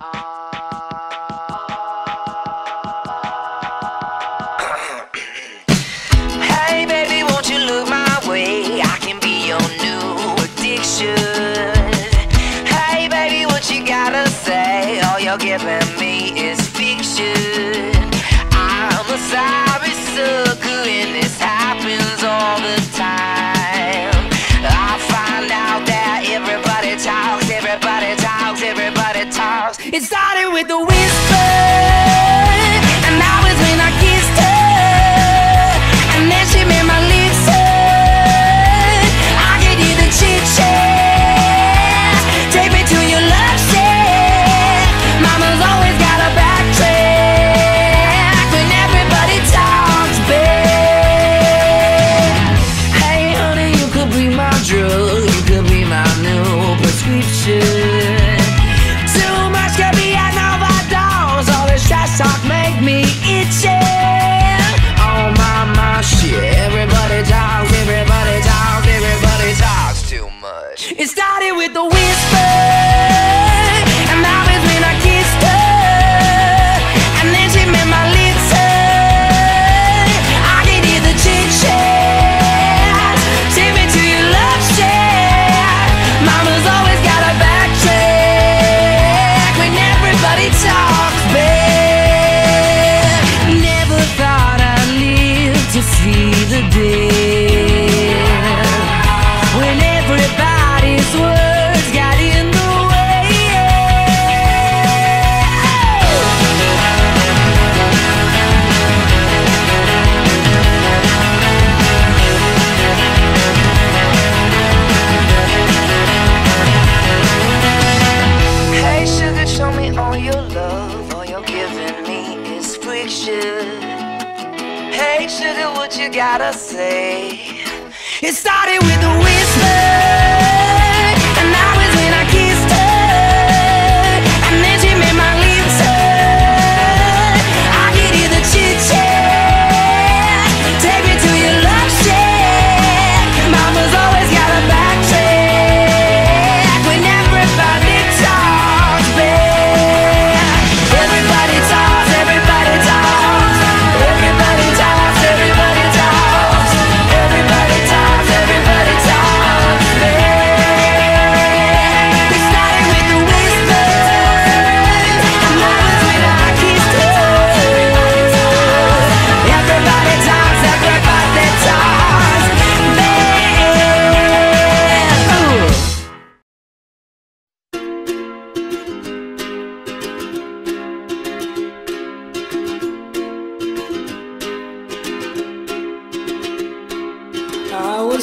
Uh, fiction. Hey, sugar, what you gotta say? It started with a whisper.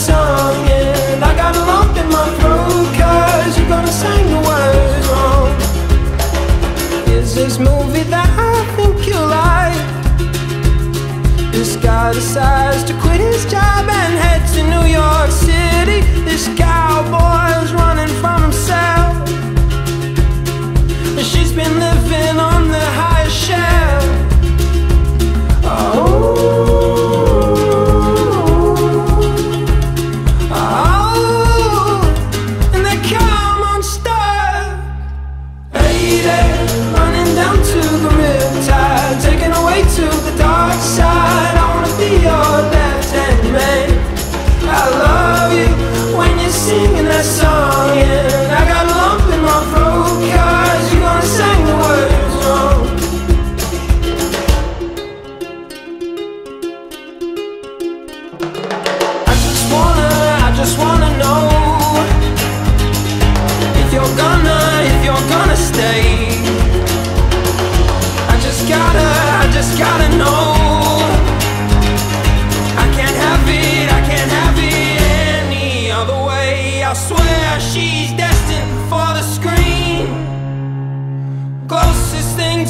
song And I got a lump in my throat Cause you're gonna sing the words wrong. Is this movie that I think you like? This guy decides to quit his job and head to New York City. This cowboy's running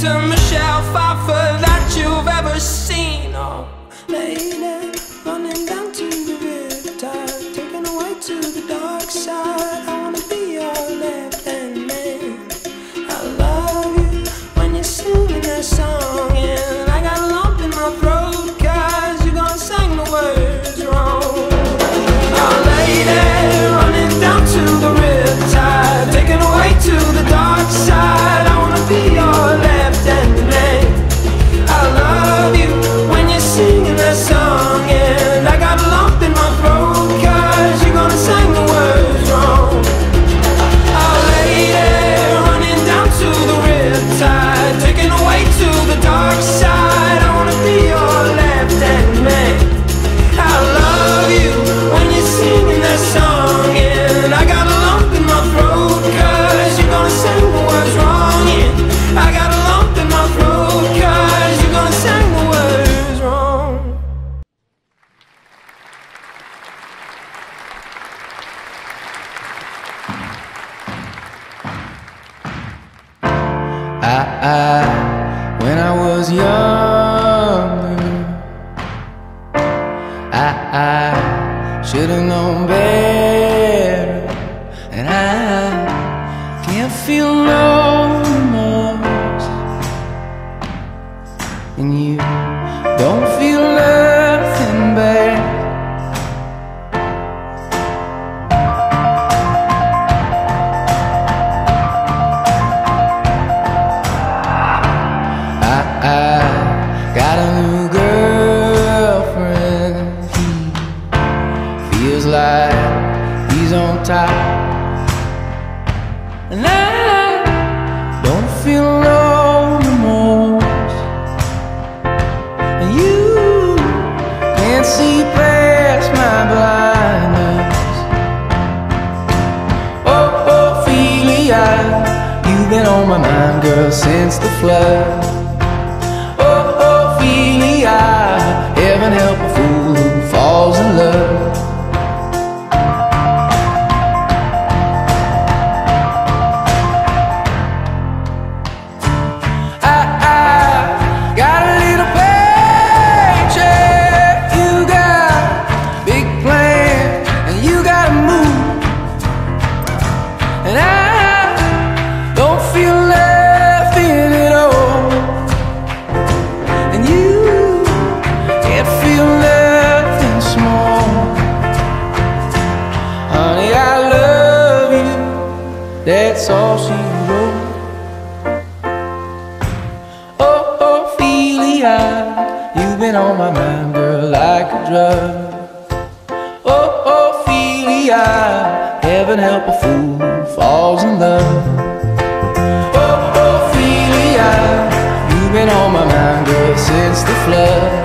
to Michelle Pfeiffer that you've ever seen, oh lady. since the flood. Oh, oh, Ophelia, heaven help a fool who falls in love. out. You've been on my mind, girl, like a drug. Oh, Ophelia, heaven help a fool falls in love. Oh, Ophelia, you've been on my mind, girl, since the flood.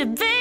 At you,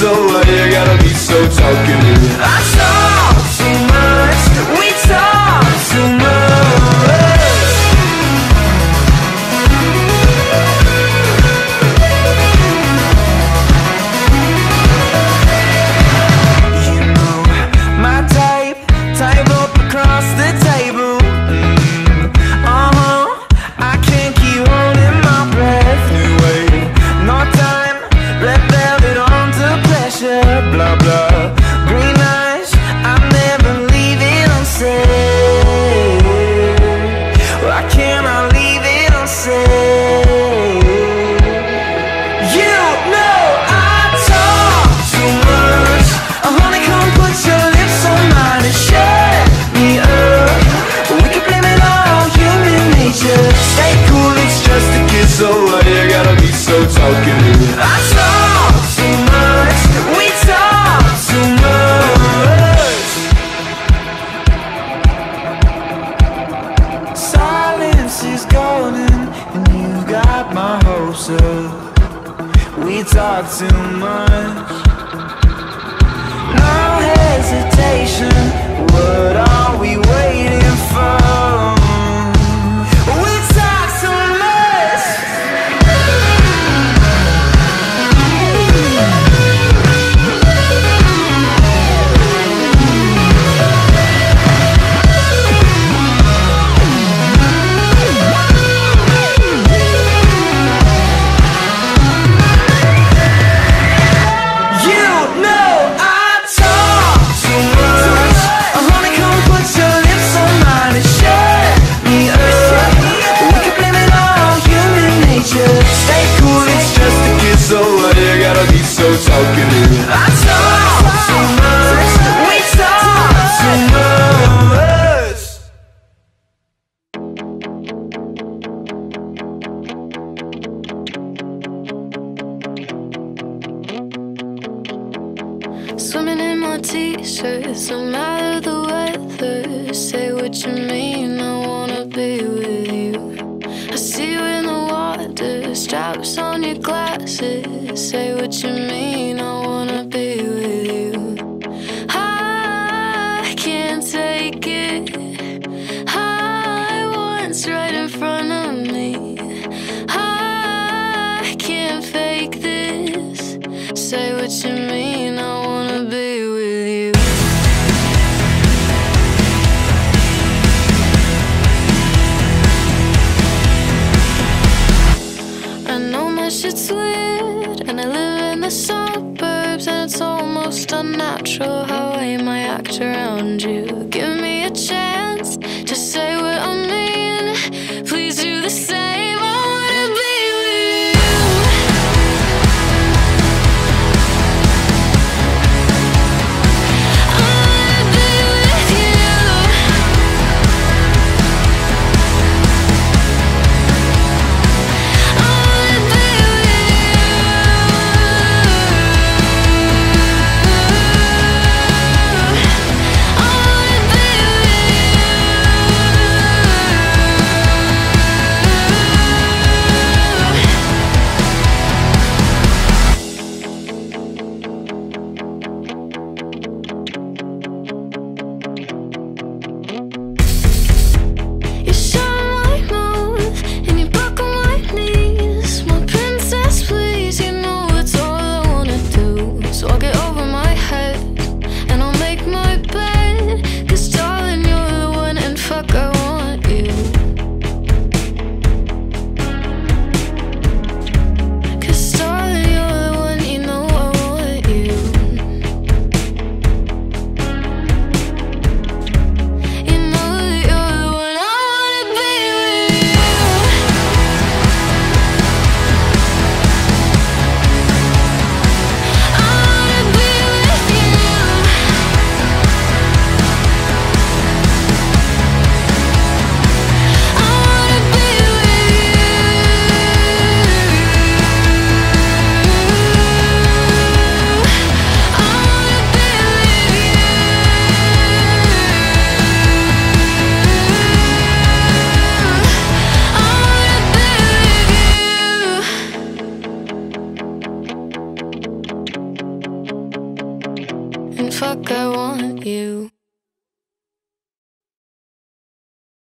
So why